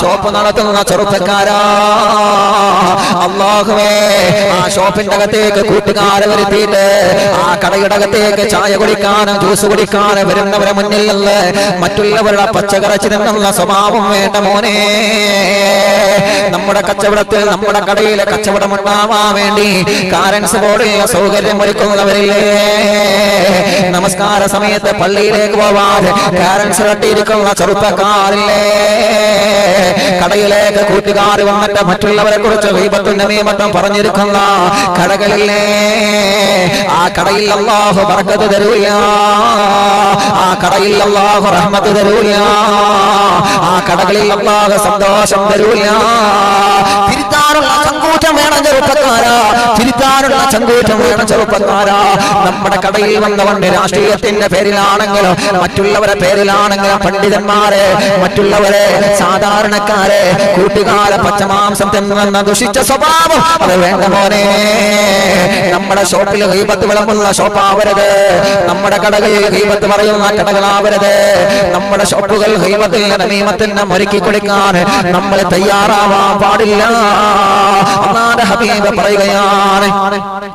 ഷോപ്പ് നടത്തുന്ന ചെറുപ്പക്കാരാ. അള്ളാഹുവേ ആ ഷോപ്പിന്റെ അകത്തേക്ക് കൂട്ടുകാരെ വരുത്തിയിട്ട് ആ കടയുടെ അകത്തേക്ക് ചായ കുടിക്കാനും ജ്യൂസ് കുടിക്കാനും വരുന്നവരെ മുന്നിൽ നിന്ന് മറ്റുള്ളവരുടെ പച്ചക്കറച്ചിൽ നിന്നുള്ള സ്വഭാവം വേണ്ട മോനെ. നമ്മുടെ കച്ചവടത്തിൽ നമ്മുടെ കടയിലെ കച്ചവടം ഉണ്ടാവാൻ വേണ്ടി കാരൻസ് ബോർഡിൽ സൗകര്യം ഒരുക്കുന്നവരില്ലേ നമസ്കാര സമയത്ത് പള്ളിയിലേക്ക് പോവാതെ പാരൻസ് കെട്ടിയിരിക്കുന്ന ചെറുപ്പക്കാരില്ലേ? കടയിലേക്ക് കൂട്ടുകാർ വന്നിട്ട് മറ്റുള്ളവരെ കുറിച്ച് ദൈവത്തിന്റെ നിയമത്തം പറഞ്ഞിരിക്കുന്ന കടകളില്ലേ? ആ കടയിൽ അള്ളാഹു ബർക്കത്ത് തരൂല ആ കടയിൽ അള്ളാഹു റഹ്മത്ത് തരൂല ആ കടകളിൽ അള്ളാഹു സന്തോഷം തരൂല തിരുത്താനുള്ള ചങ്കൂറ്റം വേണം ചെറുപ്പക്കാരാ. തിരുത്താനുള്ള ചങ്കൂറ്റം വേണം ചെറുപ്പക്കാരാ. നമ്മുടെ കടയിൽ വന്നവണ്ട് രാഷ്ട്രീയത്തിന്റെ പേരിലാണെങ്കിലും മറ്റുള്ളവരെ പേരിലാണെങ്കിലും പണ്ഡിതന്മാരെ മറ്റുള്ളവരെ സാധാരണക്കാരെ കൂട്ടുകാരെ പച്ചമാംസം തിന്നുന്ന ദുഷിച്ച സ്വഭാവം അത് വേണ്ട മോനെ. നമ്മുടെ ഷോപ്പിൽ ഹൈബത്ത് വിളമ്പുന്ന ഷോപ്പാവരുത് നമ്മുടെ കടകളിൽ ഹൈബത്ത് പറയുന്ന കടകളാവരുത് നമ്മുടെ ഷോപ്പുകൾ ഹൈബത്തിൽ നിയമത്തിന് ഒരുക്കി കൊടുക്കാൻ നമ്മൾ തയ്യാറാവാൻ പാടില്ല. അന്നാന്റെ ഹബീബ് പറയുകയാണ്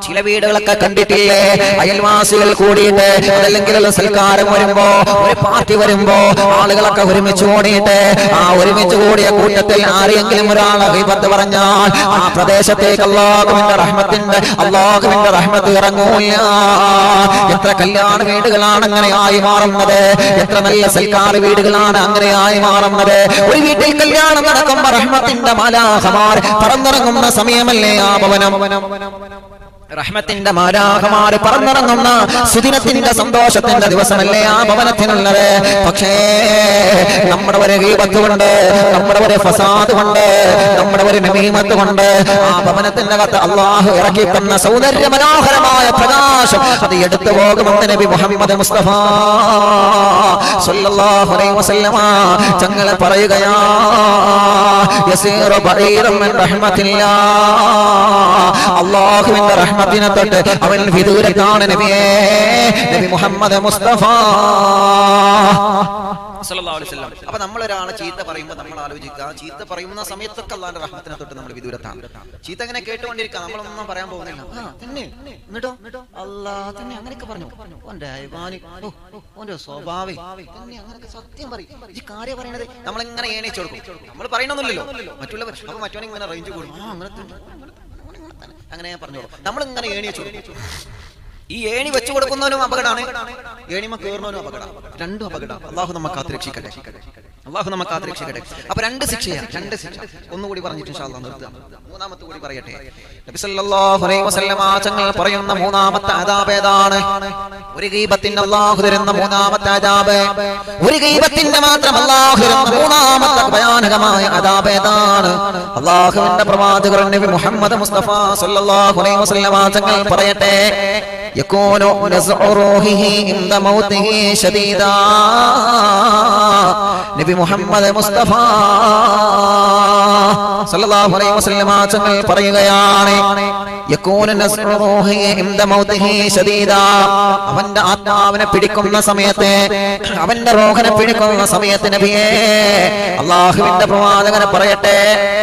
ചില വീടുകളൊക്കെ കണ്ടിട്ടില്ലേ? അയൽവാസികൾ കൂടിയിട്ട് അതല്ലെങ്കിൽ സൽക്കാരം വരുമ്പോ ഒരു പാർട്ടി വരുമ്പോ ആളുകളൊക്കെ ഒരുമിച്ച് കൂടിയിട്ട് ആ ഒരുമിച്ച് കൂടിയ കൂട്ടത്തിൽ ആരെങ്കിലും ഒരാൾ ഹബീബത്ത് പറഞ്ഞാൽ ആ പ്രദേശത്തേക്ക് അള്ളാഹുവിന്റെ റഹ്മത്തിന്റെ അള്ളാഹുവിന്റെ റഹ്മത്ത് ഇറങ്ങൂല്ല. എത്ര കല്യാണ വീടുകളാണ് അങ്ങനെ ആയി മാറുന്നത്? എത്ര നല്ല സൽക്കാര വീടുകളാണ് അങ്ങനെ ആയി മാറുന്നത്? ഒരു വീട്ടിൽ കല്യാണം നടക്കുമ്പോ റഹ്മത്തിന്റെ മലാഹമാർ പറന്നിറങ്ങുന്ന സമയമല്ലേ ആ ഭവനം? റഹ്മത്തിന്റെ മാരാഹമാര് പറന്നിറങ്ങുന്ന സുദിനത്തിന്റെ സന്തോഷത്തിന്റെ ദിവസമല്ലേ ആ ഭവനത്തിനുള്ളത്? പക്ഷേ നമ്മുടെ ഒരു ഗീപത്ത് നമ്മുടെ ഒരു ഫസാദ് കൊണ്ട് നമ്മുടെ ഒരു നമീമത്ത് കൊണ്ട് ആ ഭവനത്തിന്റെ കത്ത് അള്ളാഹു ഇറക്കി സൗന്ദര്യ മനോഹരമായ പ്രകാശം അത് എടുത്തു പോകുമെന്ന് നബി മുഹമ്മദ് മുസ്തഫ സല്ലല്ലാഹു അലൈഹി വസല്ലമ. ചങ്ങളെ പറയുകയാ യസീറു ബഈറൻ മിൻ റഹ്മത്തില്ലാ. അള്ളാഹുവിന്റെ റഹ്മത്തിനെ തൊട്ട് അവൻ വിദൂരത്താണ് നബിയേ. നബി മുഹമ്മദ് മുസ്തഫ. അപ്പൊ നമ്മൾ ഒരാളെ ചീത്ത പറയുമ്പോൾ നമ്മൾ ആലോചിക്കുക. ചീത്ത പറയുന്ന സമയത്തൊക്കെ അള്ളാന്റെ റഹ്മത്തിനെ തൊട്ട് നമ്മൾ വിദൂരത്താണ്. ചീത്ത അങ്ങനെ കേട്ടുകൊണ്ടിരിക്കുക. നമ്മളൊന്നും പറയാൻ പോകുന്നില്ല. തന്നെ. എന്നിട്ടോ? അല്ലാ തന്നെ. അങ്ങനെയൊക്കെ പറഞ്ഞു. ഓന്റെ അയവാനി ഓന്റെ സ്വഭാവി. തന്നെ. അങ്ങനെയൊക്കെ സത്യം പറയും. ഈ കാര്യം പറയണത് നമ്മളിങ്ങനെ ഏണിച്ചു കൊടുക്കും. നമ്മൾ പറയണമെന്നില്ലല്ലോ മറ്റുള്ളവർ അപ്പൊ മറ്റവനെ ഇങ്ങനെ റേഞ്ച് കൊടുക്കും അങ്ങനെ തന്നെ അങ്ങനെ ഞാൻ പറഞ്ഞോളൂ വെച്ചു കൊടുക്കും. ഈ ഏണി വെച്ചു കൊടുക്കുന്നവനും അപകടമാണ്. ഏണിമ കയറുന്നവനും അപകടം. രണ്ടും അപകടം. അള്ളാഹു നമ്മെ കാത്ത് രക്ഷിക്കട്ടെ അള്ളാഹു നമ്മെ കാത്ത് രക്ഷിക്കട്ടെ അപ്പൊ രണ്ട് ശിക്ഷയാണ് രണ്ട് ശിക്ഷ. ഒന്നുകൂടി പറഞ്ഞിട്ട് നിർത്തുക. മൂന്നാമത്തെ കൂടി പറയട്ടെ. തങ്ങൾ പറയുന്ന മൂന്നാമത്തെ അദാബ് ഏതാണ്? ഒരു ഗീപത്തിന്റെ അള്ളാഹു തരുന്ന മൂന്നാമത്തെ അദാബ്. ഒരു ഗീപത്തിന്റെ മാത്രം അള്ളാഹു തരുന്ന മൂന്നാമത്തെ ഭയാനകമായ അദാബ് ഏതാണ്? അള്ളാഹുവിന്റെ പ്രവാചകർ മുഹമ്മദ് മുസ്തഫ സല്ലല്ലാഹു അലൈഹി വസല്ലമ തങ്ങൾ പറയട്ടെ. يكون نزع روحه عند موته شديدا نبي محمد مصطفى തങ്ങൾ പറയുകയാണ് അവന്റെ ആത്മാവിനെ പിടിക്കുന്ന സമയത്ത് അവന്റെ റോഹനെ പിടിക്കുന്ന സമയത്ത് നബിയേ അള്ളാഹുവിന്റെ പ്രവാചകനെ പറയട്ടെ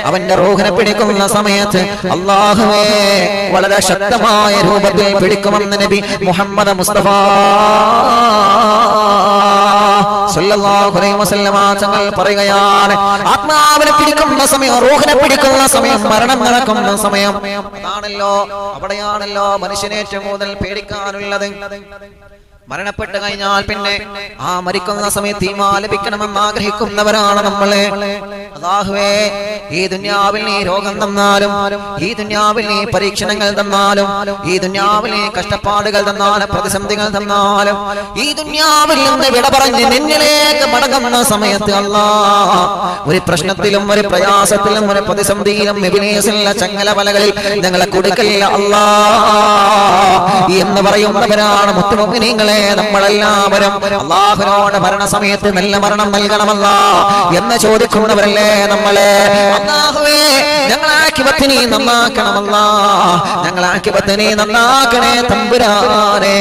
അവന്റെ റോഹനെ പിടിക്കുന്ന സമയത്ത് അള്ളാഹുവേ വളരെ ശക്തമായ രൂപത്തിൽ പിടിക്കുമെന്ന് നബി മുഹമ്മദ് മുസ്തഫ തങ്ങൾ പറയുകയാണ് ആത്മാവിനെ പിടിക്കുന്ന സമയം പിടിക്കുന്ന സമയം മരണം നടക്കുന്ന സമയം. അതാണല്ലോ അവിടെയാണല്ലോ മനുഷ്യനെ ഏറ്റവും കൂടുതൽ പേടിക്കാനുള്ളത്. മരണപ്പെട്ട് കഴിഞ്ഞാൽ പിന്നെ ആ മരിക്കുന്ന സമയത്ത് ഈ ലഭിക്കണമെന്ന് ആഗ്രഹിക്കുന്നവരാണ് നമ്മളെ. അതാഹുവേ ഈ ദുന്യാവിൽ നീ രോഗം തന്നാലും ഈ ദുന്യാവിൽ നീ പരീക്ഷണങ്ങൾ തന്നാലും ഈ ദുന്യാവിൽ നീ കഷ്ടപ്പാടുകൾ തന്നാലും പ്രതിസന്ധികൾ തന്നാലും ഈ ദുന്യാവിൽ നിന്ന് വിട പറഞ്ഞ് നിന്നിലേക്ക് മടങ്ങുന്ന സമയത്ത് അല്ല ഒരു പ്രശ്നത്തിലും ഒരു പ്രയാസത്തിലും ഒരു പ്രതിസന്ധിയിലും എബിനേസിലുള്ള ചങ്ങല വലകളിൽ ഞങ്ങളെ കൊടുക്കില്ല അല്ലാ എന്ന് പറയുന്നവരാണ് മുത്തുമുഗ്നിങ്ങളെ. നമ്മളെല്ലാവരും അള്ളാഹുനോട് മരണസമയത്ത് നല്ല മരണം നൽകണമല്ല എന്ന് ചോദിക്കുന്നവരല്ലേ നമ്മളെ? അള്ളാഹുവേ ഞങ്ങളാക്കി നീ നന്നാക്കണമല്ല. ഞങ്ങളാക്കിപത്തിനി നന്നാക്കണേ തമ്പുരാനെ.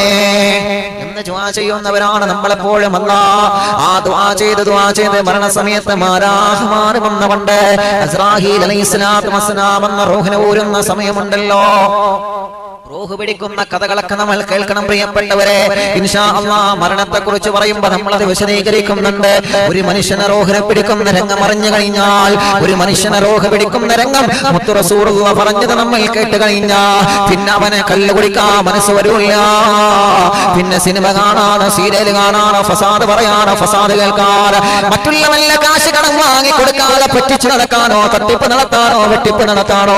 എന്ന് ദ്വാ ചെയ്യുന്നവരാണ് നമ്മളെപ്പോഴും അല്ല. ആ ദ്വാ ചെയ്ത് ദ്വാ ചെയ്ത് മരണസമയത്ത് മാരാഹമാര് വന്നവണ്ട് അസ്രാഹീൽ അലൈഹി സ്വലാത്തു വസ്സലാം എന്ന റൂഹിനെ ഊരുന്ന സമയമുണ്ടല്ലോ. റൂഹ് പിടിക്കുന്ന കഥകളൊക്കെ നമ്മൾ കേൾക്കണം പ്രിയപ്പെട്ടവരെ. മരണത്തെ കുറിച്ച് പറയുമ്പോ നമ്മൾ അത് വിശദീകരിക്കുന്നുണ്ട്. ഒരു മനുഷ്യനെ റോഹിനെ പിടിക്കുന്ന രംഗം അറിഞ്ഞു കഴിഞ്ഞാൽ ഒരു മനുഷ്യനെ റോഹ് പിടിക്കുന്ന രംഗം മുത്തു റസൂറുള്ള പറഞ്ഞത് നമ്മൾ കേട്ട് കഴിഞ്ഞാ പിന്നെ അവനെ കല്ല് കുടിക്കാൻ മനസ്സ് വരൂല്ല. പിന്നെ സിനിമ കാണാണ് സീരിയൽ കാണാണ് ഫസാദ് പറയാനോ ഫസാദ് കേൾക്കാനോ മറ്റുള്ളവല്ല കാശ് കടം വാങ്ങി കൊടുക്കാതെ പറ്റിച്ചു നടക്കാനോ തട്ടിപ്പ് നടത്താനോ വെട്ടിപ്പ് നടത്താനോ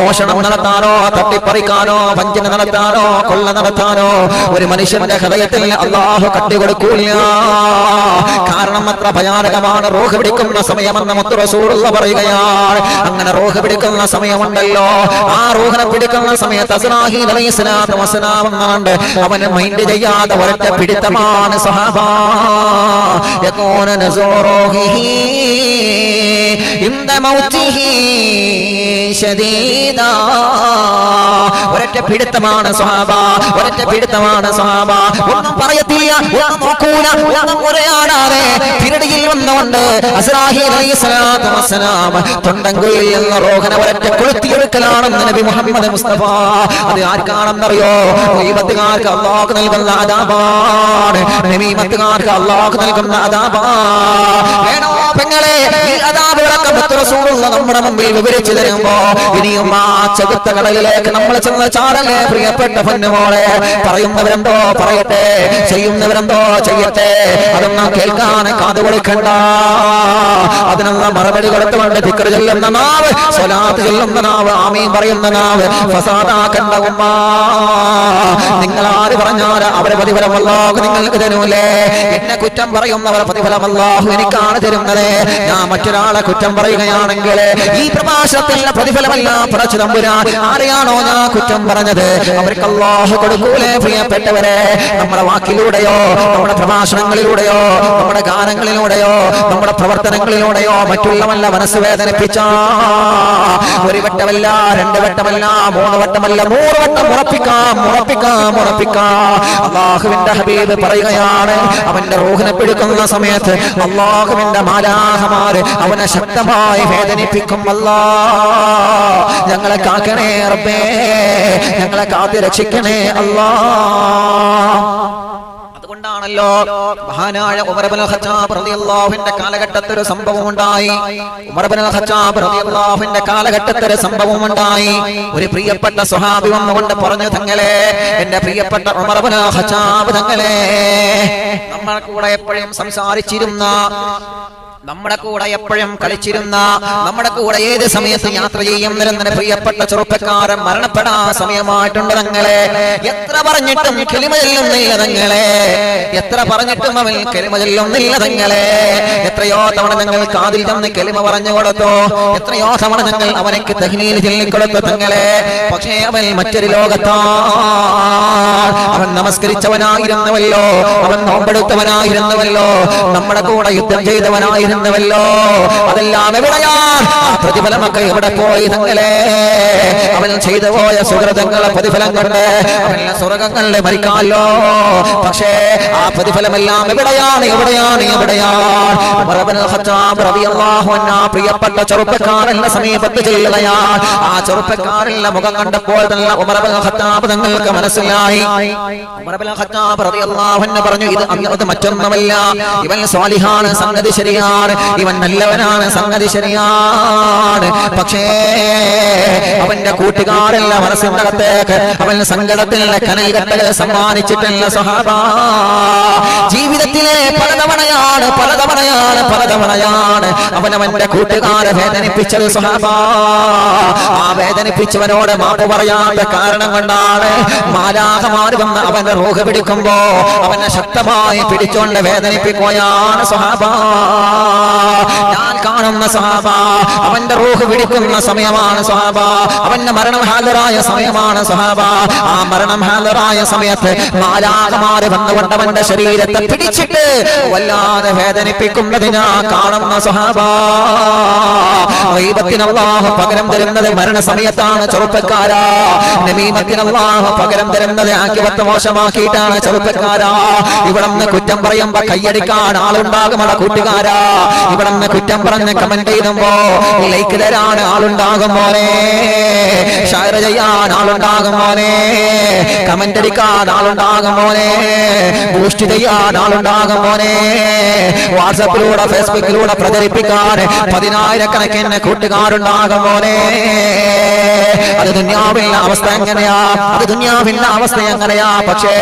മോഷണം നടത്താനോ തട്ടിപ്പറിക്കാനോ വഞ്ചന പലിശ നടത്താനോ കൊള്ള നടത്താനോ ഒരു മനുഷ്യന്റെ ഹൃദയത്തിൽ അള്ളാഹു കട്ടികൊടുക്കൂല കാരണം അത്ര ഭയാനകമാണ് റോഹ് പിടിക്കുന്ന സമയമെന്ന് മുത്തു റസൂലുള്ള പറയുകയാണ്. അങ്ങനെ റോഹ് പിടിക്കുന്ന സമയമുണ്ടല്ലോ. ആ റോഹിനെ പിടിക്കുന്ന സമയത്ത് വസ്സലാം അവന് മൈൻഡ് ചെയ്യാതെ ഒരൊറ്റ പിടിത്തമാണ് സഹാബ മൗതിഹി ഒരൊറ്റ പിടുത്തമാണ് സ്വഹാബ. ഒരൊറ്റ പിടുത്തമാണ് സ്വഹാബ. ഒന്നും പറയത്തില്ല ഒന്നും നോക്കൂല. ഒന്നും ഒരയാടാതെ തിരടിയിൽ വന്നുകൊണ്ട് തൊണ്ടങ്കുയിൽ നിന്ന് റോഹന ഒരൊറ്റ കൊളുത്തിയെടുക്കലാണെന്ന് നബി മുഹമ്മദ് മുസ്തഫ. അത് ആർക്കാണെന്നറിയോ? ദൈവത്തുകാർക്ക് അള്ളാഹ് നൽകുന്ന അതാപാണ്. നബീമത്തുകാർക്ക് അള്ളാഹ് നൽകുന്ന അതാപാ. വേണോ പെങ്ങളെ? ഈ അതാപുകളൊക്കെ നമ്മുടെ മുമ്പിൽ വിവരിച്ചു തരുമ്പോ ഇനിയും ആ ചെകുത്ത കടലിലേക്ക് നമ്മൾ ചെന്ന് ചാടലേ പ്രിയപ്പെട്ട പൊന്നുമോളെ പറയുന്നവരെന്തോ പറയട്ടെ ചെയ്യുന്നവരെന്തോ ചെയ്യട്ടെ. അതൊന്നും കേൾക്കാൻ കാതു കൊടുക്കണ്ട അതിനുള്ള മറുപടി കൊടുത്തുകൊണ്ട് ഫിക്കർ ചെല്ലുന്ന നാവ് സ്വലാത്ത് ചെല്ലുന്ന നാവ് ആമീൻ പറയുന്ന നാവ് ഫസാദാക്കണ്ട ഉമ്മ. നിങ്ങൾ ആര് പറഞ്ഞാൽ അവരെ പ്രതിഫലം അല്ലാഹു നിങ്ങൾക്ക് തരൂലേ. എന്നെ കുറ്റം പറയുന്നവർ പ്രതിഫലം അല്ലാഹു എനിക്കാണ് തരുന്നത്. ഞാൻ മറ്റൊരാളെ കുറ്റം പറയുകയാണെങ്കിൽ ഈ പ്രഭാഷണത്തിൽ പ്രതിഫലമല്ല പറച്ചു തമ്പുരാൻ. ആരെയാണോ ഞാൻ കുറ്റം പറഞ്ഞത്? അവർക്ക് അള്ളാഹു കൊടുക്കൂലേ പ്രിയപ്പെട്ടവരെ. നമ്മുടെ വാക്കിലൂടെയോ നമ്മുടെ പ്രഭാഷണങ്ങളിലൂടെയോ നമ്മുടെ ഗാനങ്ങളിലൂടെയോ നമ്മുടെ പ്രവർത്തനങ്ങളിലൂടെയോ മറ്റുള്ളവല്ല മനസ്സ് വേദനിപ്പിച്ച ഒരു വട്ടമല്ല രണ്ട് വട്ടമല്ല മൂന്ന് വട്ടമല്ല നൂറ് വട്ടം ഉറപ്പിക്കാം ഉറപ്പിക്കാം ഉറപ്പിക്കാം. അള്ളാഹുവിന്റെ ഹബീബ് പറയുകയാണ് അവന്റെ റോഹിനെ പിടുക്കുന്ന സമയത്ത് അള്ളാഹുവിന്റെ മാലാഹമാര് അവനെ ശക്തമായി വേദനിപ്പിക്കും. അല്ലാ ഞങ്ങളെ കാക്കണേ റബ്ബേ ഞങ്ങളെ കാത്തു രക്ഷിക്കണേ അല്ലാ. അതുകൊണ്ടാണല്ലോ മഹാനായ ഉമർബിൻ ഖത്താബ് റളിയല്ലാഹുവിന്റെ കാലഘട്ടത്തിൽ ഒരു സംഭവം ഉണ്ടായി. ഉമർബിൻ ഖത്താബ് റളിയല്ലാഹുവിന്റെ കാലഘട്ടത്തിൽ ഒരു സംഭവം ഉണ്ടായി. ഒരു പ്രിയപ്പെട്ട സ്വഹാബി വന്നുകൊണ്ട് പറഞ്ഞു തങ്ങളെ എന്റെ പ്രിയപ്പെട്ട ഉമർബിൻ ഖത്താബ് തങ്ങളെ നമ്മൾ കൂടെ എപ്പോഴും സംസാരിച്ചിരുന്ന നമ്മുടെ കൂടെ എപ്പോഴും കളിച്ചിരുന്ന നമ്മുടെ കൂടെ ഏത് സമയത്ത് യാത്ര ചെയ്യുന്നതിന് പ്രിയപ്പെട്ട ചെറുപ്പക്കാരൻ മരണപ്പെടാ സമയമായിട്ടുണ്ട് തങ്ങളെ. എത്ര പറഞ്ഞിട്ടും കിളിമ തങ്ങളെ. എത്ര പറഞ്ഞിട്ടും അവൻ കിളിമ തങ്ങളെ. എത്രയോ തവണ ഞങ്ങൾ കാതിൽ തന്ന് കിളിമ പറഞ്ഞു കൊടുത്തു. എത്രയോ തവണ ഞങ്ങൾ അവനക്ക് തഹ്നീൽ ചെല്ലിക്കൊടുത്തു തങ്ങളെ. പക്ഷേ അവൻ മറ്റൊരു ലോകത്താ. അവൻ നമസ്കരിച്ചവനായിരുന്നുവല്ലോ. അവൻ നോമ്പെടുത്തവനായിരുന്നുവല്ലോ. നമ്മുടെ കൂടെ യുദ്ധം ചെയ്തവനായിരുന്നു ഇരുന്നുവല്ലോ അതെല്ലാം എവിടെയാണ്? പ്രതിഫലമൊക്കെ എവിടെ പോയി തങ്ങളെ? അവൻ ചെയ്തു പോയ സുഹൃതങ്ങളെ പ്രതിഫലം കൊണ്ട് അവനെ സ്വർഗങ്ങളിൽ മരിക്കാമല്ലോ. പക്ഷേ ആ പ്രതിഫലമെല്ലാം എവിടെയാണ്? എവിടെയാണ്? എവിടെയാണ്? പ്രിയപ്പെട്ട ചെറുപ്പക്കാരന്റെ സമീപത്ത് ചെല്ലുകയാണ്. ആ ചെറുപ്പക്കാരന്റെ മുഖം കണ്ടപ്പോൾ തന്നെ ഉമറുബ്നുൽ ഖത്താബ് തങ്ങൾക്ക് മനസ്സിലായി. ഉമറുബ്നുൽ ഖത്താബ് റളിയല്ലാഹു പറഞ്ഞു ഇത് മറ്റൊന്നുമല്ല. ഇവൻ സ്വാലിഹാണ് സംഗതി ശരിയാണ്. ഇവൻ നല്ലവനാണ് സംഗതി ശരിയാണ് പക്ഷേ അവന്റെ കൂട്ടുകാരല്ല മനസ്സിനകത്തേക്ക് അവൻ സങ്കടത്തിലുള്ള കനൽ കട്ടകൾ സമ്മാനിച്ചിട്ടുള്ള സഹാബ ജീവിതത്തിലെ പലതവണയാണ് പലതവണയാണ് പലതവണയാണ് അവൻ അവന്റെ കൂട്ടുകാരെ വേദനിപ്പിച്ചത് സഹാബ ആ വേദനിപ്പിച്ചവനോട് മാപ്പ് പറയാത്ത കാരണം കൊണ്ടാണ് മാലാഹമാർ വന്ന് അവന്റെ റോഹ പിടിക്കുമ്പോ അവനെ ശക്തമായി പിടിച്ചുകൊണ്ട് വേദനിപ്പിക്കുകയാണ് സഹാബ ഞാൻ കാണുന്ന സഹാബ അവന്റെ റൂഹ് പിടിക്കുന്ന സമയമാണ് സഹാബ അവന്റെ മരണം ഹാജരായ സമയമാണ് സഹാബ ആ മരണം ഹാജരായ സമയത്ത് മാലാകമാര് വന്നുകൊണ്ട് അവന്റെ ശരീരത്തെ പിടിച്ചിട്ട് വല്ലാതെ വേദനിപ്പിക്കുന്നതിനാ കാണുന്ന സ്വഹാബ അള്ളാഹു പകരം തരുന്നത് മരണ സമയത്താണ് ചെറുപ്പക്കാരാ. നമീമത്തിന് അള്ളാഹു പകരം തരുന്നത് ആക്കിവത്ത് മോശമാക്കിയിട്ടാണ് ചെറുപ്പക്കാരാ. ഇവിടെ കുറ്റം പറയുമ്പോ കയ്യടിക്കാൻ ആളുണ്ടാകും കൂട്ടുകാരാ. ഇവിടെ നിന്ന് കുറ്റം പറഞ്ഞ് കമന്റ് ചെയ്യുമ്പോ ലൈക്ക് തരാൻ ആളുണ്ടാകും മോനെ. ഷെയർ ചെയ്യാൻ ആളുണ്ടാകും മോനെ. കമന്റ് അടിക്കാൻ ആളുണ്ടാകും മോനെ. പോസ്റ്റ് ചെയ്യാൻ ആളുണ്ടാകും മോനെ. വാട്സപ്പിലൂടെ ഫേസ്ബുക്കിലൂടെ പ്രചരിപ്പിക്കാൻ പതിനായിരക്കണക്കിന് കൂട്ടുകാരുണ്ടാകും മോനെ. അത് ദുന്യാവിന്റെ അവസ്ഥ എങ്ങനെയാ? അത് ദുന്യാവിന്റെ അവസ്ഥ എങ്ങനെയാ? പക്ഷേ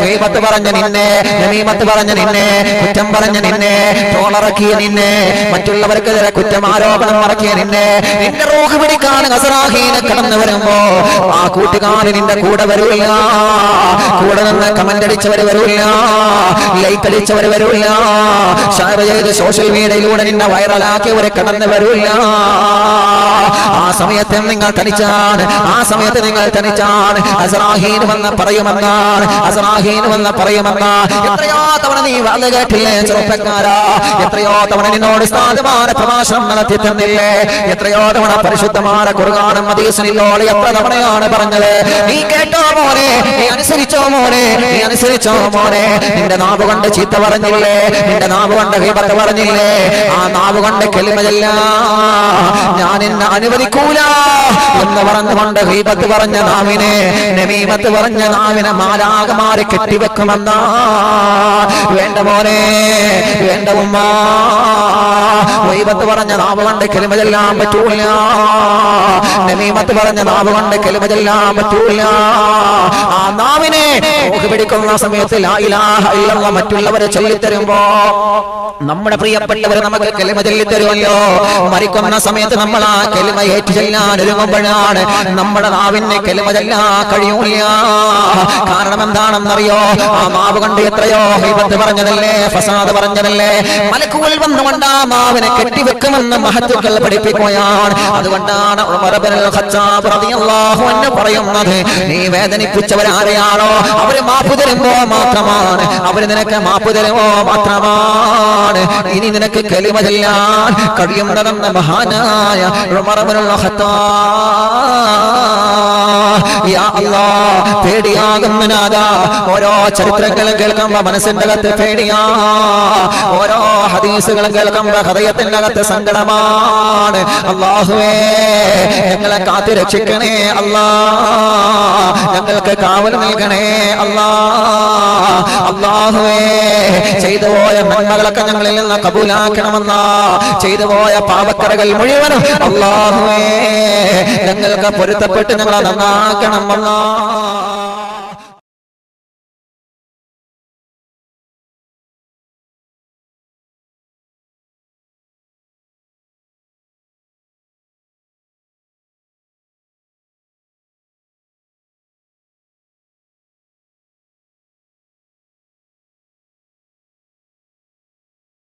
ഗീബത്ത് പറഞ്ഞ നിന്നെ നമീമത്ത് പറഞ്ഞ നിന്നെ കുറ്റം പറഞ്ഞ നിന്നെ തോളറക്കിയ നിന്നെ മറ്റുള്ളവർക്കെതിരെ കുറ്റം ആരോപണം മറക്കിയ നിന്നെ നിന്റെ റോഹ് പിടിക്കാൻ ഹസറാഹീനെ കടന്നു വരുമ്പോ ആ കൂട്ടുകാരൻ നിന്റെ കൂടെ വരൂല്ല. കൂടെ നിന്ന് കമന്റ് അടിച്ചവർ വരൂല്ല. ലൈക്ക് അടിച്ചവർ വരൂല്ല. ഷെയർ ചെയ്ത് സോഷ്യൽ മീഡിയയിലൂടെ നിന്നെ വൈറലാക്കിയവരെ കടന്നു വരൂല്ല. ആ സമയത്ത് നിങ്ങൾ തനിച്ചാണ് ആ സമയത്ത് നിങ്ങൾ തനിച്ചാണ് അസറാഹീൻ വന്ന് പറയുമെന്നാണ്. അസറാഹീൻ വന്ന് പറയുമെന്നാ. എത്രയോ തവണ നീ വന്ന് കേട്ടില്ലേ ചെറുപ്പക്കാരാ? എത്രയോ തവണ നിന്നോട് സ്ഥാനമാന പ്രഭാഷണം നടത്തി തന്നില്ലേ എത്രയോ തവണ പരിശുദ്ധമായ കുറുകാണ് മതീസിനോട് എത്ര തവണയാണ് പറഞ്ഞത്? നീ കേട്ടോ മോനെ നീ അനുസരിച്ചോ മോനെ നീ അനുസരിച്ചോ മോനെ. നിന്റെ നാവ് കൊണ്ട് ചീത്ത പറഞ്ഞില്ലേ? നിന്റെ നാവ് കൊണ്ട് വിപത്ത് പറഞ്ഞില്ലേ? ആ നാവ് കൊണ്ട് കെളിമയല്ല ഞാൻ എന്നെ അനുവദിക്കൂല എന്ന് പറഞ്ഞുകൊണ്ട് ഹീബത്ത് പറഞ്ഞ നാവിനെ നമീമത്ത് പറഞ്ഞ നാവിനെ മാലാകമാരെ കെട്ടിവെക്കുമെന്നാ. വേണ്ട മോനെ വേണ്ട ഉമ്മ. വൈബത്ത് പറഞ്ഞ നാവ് കൊണ്ട് കെലിമതെല്ലാം പറ്റൂല. നമീമത്ത് പറഞ്ഞ നാവ് കൊണ്ട് കെലിമതെല്ലാം പറ്റൂല. ആ നാവിനെ പിടിക്കുന്ന സമയത്ത് ഇല്ലല്ലാഹ് മറ്റുള്ളവരെ ചൊല്ലിത്തരുമ്പോ നമ്മുടെ പ്രിയപ്പെട്ടവർ നമുക്ക് കെളിമ ചൊല്ലിത്തരുമല്ലോ മരിക്കുന്ന സമയത്ത് നമ്മൾ ആ കെളിമ ഏറ്റു ചെല്ലാൻ ഒരുങ്ങുമ്പോഴാണ് നമ്മുടെ നാവിനെ കെളിമ ചെല്ലാൻ കഴിയൂല കാരണം എന്താണെന്നറിയോ? ആ മാവ് കണ്ട് എത്രയോ ഹൈബത്ത് പറഞ്ഞതല്ലേ ഫസാദ് പറഞ്ഞതല്ലേ? മലക്കുകൾ വന്നുകൊണ്ട് ആ മാവിനെ കെട്ടിവെക്കുമെന്ന് മഹത്തുക്കൾ പഠിപ്പിക്കുകയാണ്. അതുകൊണ്ടാണ് പറയുന്നത് നീ വേദനിപ്പിച്ചവരാരെയാണോ? അവർ മാപ്പ് തരുമ്പോ മാത്രമാണ്. അവർ നിനക്ക് മാപ്പ് തരുമോ മാത്രമാണ്. ഇനി നിനക്ക് കലിമ ചെല്ലാൻ കഴിയുന്നതെന്ന മഹാനായ ഉമർ ഖത്താബ്. യാ അല്ലാഹ് പേടിയാകുന്ന ഓരോ ചരിത്രങ്ങളും കേൾക്കുമ്പോ മനസ്സിന്റെ അകത്ത് പേടിയാ. ഓരോ ഹദീസുകളും കേൾക്കുമ്പോ ഹൃദയത്തിന്റെ അകത്ത് സങ്കടമാണ്. അള്ളാഹുവേ ഞങ്ങളെ കാത്തു രക്ഷിക്കണേ അല്ലാ ഞങ്ങൾക്ക് കാവൽ നൽകണേ അല്ലാ അള്ളാഹുവേ ചെയ്തു പോയ നന്മകളൊക്കെ ഞങ്ങളിൽ നിന്ന് കബൂലാക്കണമെന്ന. ചെയ്തു പോയ പാവക്കറകൾ മുഴുവനും അള്ളാഹുവേ ഞങ്ങൾക്ക് പൊരുത്തപ്പെട്ട് ഞങ്ങളെ നന്നാക്കണം അല്ലാ